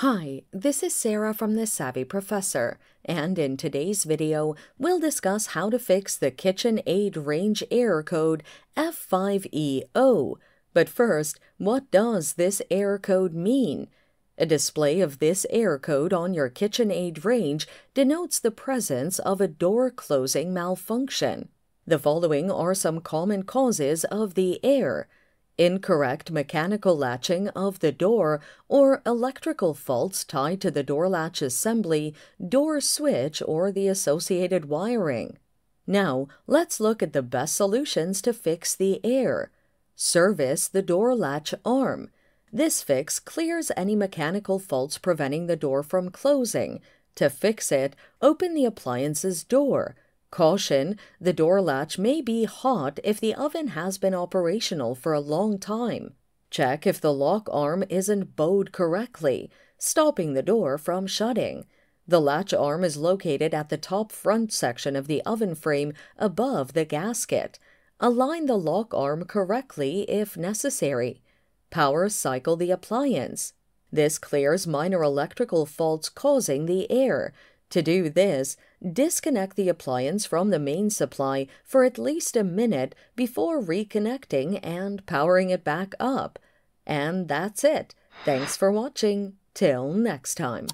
Hi, this is Sarah from The Savvy Professor, and in today's video, we'll discuss how to fix the KitchenAid range error code F5E0. But first, what does this error code mean? A display of this error code on your KitchenAid range denotes the presence of a door closing malfunction. The following are some common causes of the error incorrect mechanical latching of the door, or electrical faults tied to the door latch assembly, door switch, or the associated wiring. Now, let's look at the best solutions to fix the air. Service the door latch arm. This fix clears any mechanical faults preventing the door from closing. To fix it, open the appliance's door. Caution, the door latch may be hot if the oven has been operational for a long time. Check if the lock arm isn't bowed correctly, stopping the door from shutting. The latch arm is located at the top front section of the oven frame above the gasket. Align the lock arm correctly if necessary. Power cycle the appliance. This clears minor electrical faults causing the error. To do this, disconnect the appliance from the main supply for at least a minute before reconnecting and powering it back up. And that's it. Thanks for watching. Till next time.